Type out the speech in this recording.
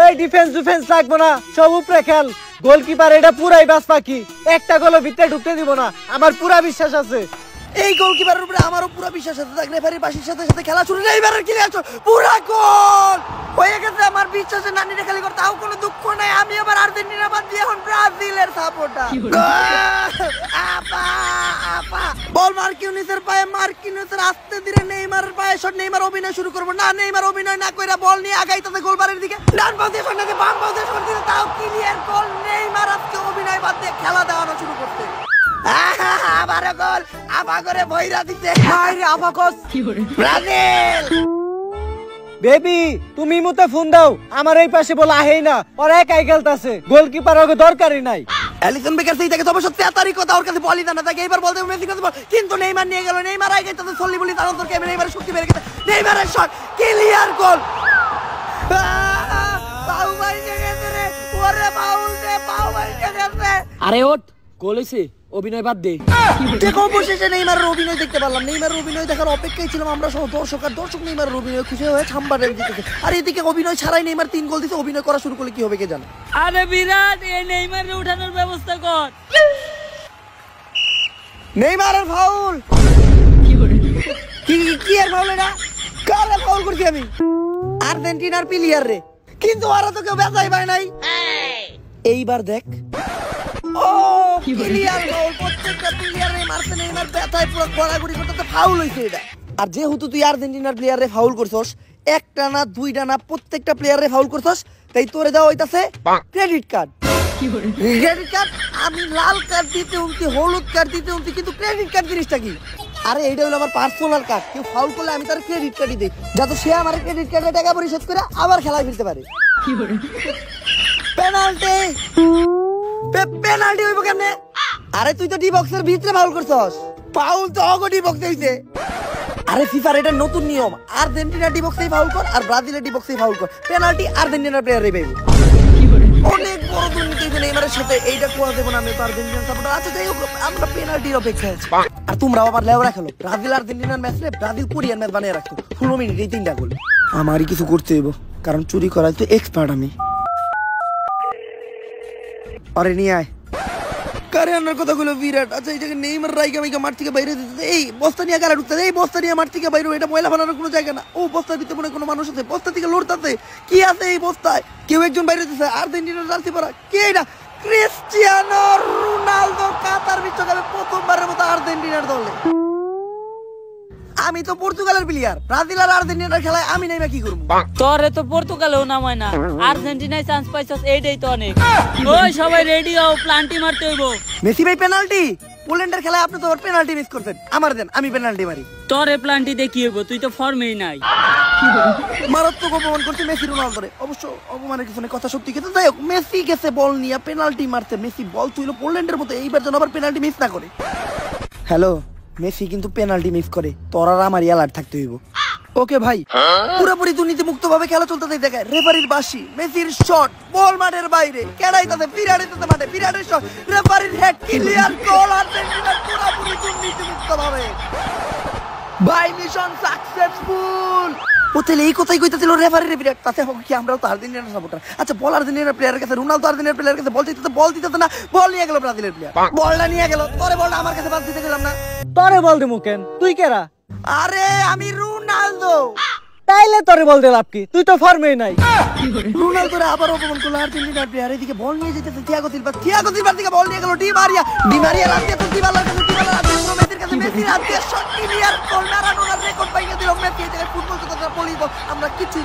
এই defence defence লাগবো না, সব উপরে খেল। গোলকিপার এটা পুরাই বাস পাখি। একটা গোলও ভিতরে ঢুকতে দিব না, আমার পুরা বিশ্বাস আছে। এই গোলকিপারের উপরে আমারও পুরো বিশ্বাস আছে, দেখ রেফারি বাসির সাথে সাথে খেলা শুরু এইবারের কি আছো, পুরা গোল হয়ে গেছে আমার বিশ্বাসে নানি রেখালি করতে, তাও কোনো দুঃখ নাই আর্জেন্টিনা বাদ দিয়ে এখন ব্রাজিলের সাপোর্টার। আপা আপা। বল মার্কিউনিসের পায়ে মার্কিউনিসের আস্তে ধীরে নেইমারের পায়ে শট নেইমার অভিনয় শুরু করব। না নেইমার অভিনয় না কইরা বল নিয়ে আগাইতেছে গোলবারের দিকে। ডান পাশে শট নাকি বাম পাশে শট দিতে তাও ক্লিয়ার গোল নেইমার আজকে অভিনয় বাদ দিয়ে খেলা দেওয়ানো শুরু করতে আহা, আবারও গোল আবা করে বইরা দিতে ব্রাজিল! বেবি তুমি মুতে ফোন দাও। আমার এই পাশে বলা আহেই না। ওরা একাই খেলতাছে গোলকিপার ওকে দরকারই নাই। অ্যালিসন বেকার সেই থেকে সত্যি তারই কথা ওর কাছে বলই না থাকে এইবার বলতে মেসি কাছে বল। কিন্তু নেইমার নিয়ে গেল নেইমার আগে তাতে সল্লি বলি তার অন্তর কেমন নেইমারের শক্তি বেড়ে গেছে। নেইমারের শট ক্লিয়ার গোল। আরে ওঠ গোল হইছে। অভিনয় বাদ দে। দেখো অবশেষে নেইমারের অভিনয় দেখতে পারলাম। নেইমারের অভিনয় দেখার অপেক্ষায় ছিলাম আমরা সহ দর্শক আর দর্শক নেইমারের অভিনয় খুশি হয়ে ছাম্বারে দিতেছে আর এদিকে অভিনয় ছাড়াই নেইমার তিন গোল দিতে অভিনয় করা শুরু করলে কি হবে কে জানে? আরে বিরাট এই নেইমারে উঠানোর ব্যবস্থা কর। নেইমারের ফাউল কি করে? কি কি এর ফাউল এটা? কারে ফাউল করছি আমি? আর্জেন্টিনার প্লেয়ার রে। কিন্তু ওরা তো কেউ বেজাই পায় নাই। এইবার দেখ। ও! প্লেয়ার ফাউল প্রত্যেকটা প্লেয়ারে মারতে নেইমার ব্যথায় পুরো গড়াগড়ি করতে ফাউল হইছে এটা। আর যেহেতু তুই আর্জেন্টিনার প্লেয়ারে ফাউল করছস একটা না দুইটা না প্রত্যেকটা প্লেয়ারে ফাউল করছস তাই তোরে দেওয়া হইতাছে ক্রেডিট কার্ড ক্রেডিট কার্ড আমি লাল কার্ড দিতে উনতি হলুদ কার্ড দিতে উনতি কিন্তু ক্রেডিট কার্ড জিনিসটা কি? আরে এইটা হলো আমার পার্সোনাল কার্ড কেউ ফাউল করলে আমি তার ক্রেডিট কার্ডই দিই যাতে সে আমার ক্রেডিট কার্ডে টাকা পরিশোধ করে আবার খেলায় ফিরতে পারে। পেনাল্টি পেনাল্টি হইব কেমনে? আরে তুই তো ডি বক্সের ভিতরে ফাউল করছস। ফাউল তো অগো ডি বক্সে হইছে। আরে ফিফার এটা নতুন নিয়ম। আর্জেন্টিনা ডি বক্সেই ফাউল কর আর ব্রাজিলের ডি বক্সেই ফাউল কর। পেনাল্টি আর্জেন্টিনার অনেক বড় দুর্নীতি হয়েছে নেইমারের সাথে। এইটা কোয়া না, আমি তো সাপোর্টার আচ্ছা যাই হোক, আমরা পেনাল্টির অপেক্ষায় আছি। আর তোমরা আবার লেওরা খেলো। ব্রাজিল আর্জেন্টিনার ব্রাজিল কোরিয়ান ম্যাচ বানিয়ে রাখতো পনেরো মিনিট এই তিনটা গোল আমারই কিছু করতে হইব। কারণ চুরি করাই তো এক্সপার্ট আমি। আরে নিয়ে আয়। কারে কথাগুলো বিরাট। আচ্ছা এটাকে নেইমার রাইকা মাইকা মাঠ থেকে বাইরে দিতে এই, বস্তা নিয়ে গালা ঢুকতে এই, বস্তা নিয়ে মাঠ থেকে বাইরে এটা ময়লা ফেলানোর কোনো জায়গা না। ও, বস্তার ভিতরে মনে কোনো মানুষ আছে। বস্তা থেকে লড়তাছে। কি আছে এই বস্তায়? কেউ একজন বাইরে দিতেছে আর্জেন্টিনার জার্সি পরা। কে এটা? ক্রিস্টিয়ানো রোনালদো কাতার বিশ্বকাপে প্রথমবারের মতো আর্জেন্টিনার দলে। আমি তো পর্তুগালের প্লেয়ার ব্রাজিল আর আর্জেন্টিনার খেলায় আমি নাই বা কি করব? তোরে তো পর্তুগালেও নামায় না। আর্জেন্টিনায় চান্স পাইছস এইটাই তো অনেক। ওই সবাই রেডি হও প্লান্টি মারতে হইব। মেসি ভাই পেনাল্টি পোল্যান্ডের খেলায় আপনি তো পেনাল্টি মিস করছেন। আমার দেন আমি পেনাল্টি মারি। তোরে প্লান্টি দেখি হইব? তুই তো ফর্মেই নাই। মারাত্মক অপমান করছে মেসি রোনালদোরে। অবশ্য অপমানের কিছু নেই, কথা সত্যি কিন্তু যাই হোক মেসি গেছে বল নিয়ে পেনাল্টি মারতে। মেসি বল তুইলো পোল্যান্ডের মতো এইবার যেন আবার পেনাল্টি মিস না করে। হ্যালো? মেসি কিন্তু পেনাল্টি মিস করে। তোর আর আমার অ্যালার্ট থাকতে হইব। ওকে ভাই, পুরোপুরি দুর্নীতি মুক্ত ভাবে খেলা চলতে দেখায়। রেফারির বাসি মেসির শট বল মাঠের বাইরে। কেড়াই তাতে বিরাড়ে তাতে মাঠে, বিরাটের শট রেফারির হেড ক্লিয়ার গোল আর্জেন্টিনা পুরোপুরি দুর্নীতি মুক্ত ভাবে ভাই মিশন সাকসেসফুল ও তাহলে এই কথাই কইতেছিল রেফারির বিরাট। তাতে হোক কি আমরাও তো আর্জেন্টিনার সাপোর্টার আচ্ছা বল আর্জেন্টিনার প্লেয়ারের কাছে রোনালদো আর্জেন্টিনার প্লেয়ারের কাছে বল দিতে বল দিতে না বল নিয়ে গেল ব্রাজিলের প্লেয়ার বলটা নিয়ে গেল পরে বলটা আমার কাছে বাদ দিতে গেলাম না। তরে বল দিমু কেন? তুই কেরা আরে আমি রোনালদো। তাইলে তরে বল দে লাভ কি? তুই তো ফর্মেই নাই। রোনালদোরে আবার অপমান করল আর্জেন্টিনার প্লেয়ার এদিকে বল নিয়ে যেতেছে থিয়াগো সিলভা থিয়াগো সিলভার দিকে বল নিয়ে গেল ডি মারিয়া ডি মারিয়া রাতে তো রাতে রাতে শট ক্লিয়ার গোল রেকর্ড পাইয়ে দিল মেসি ফুটবল জগতের বলিব? আমরা কিছুই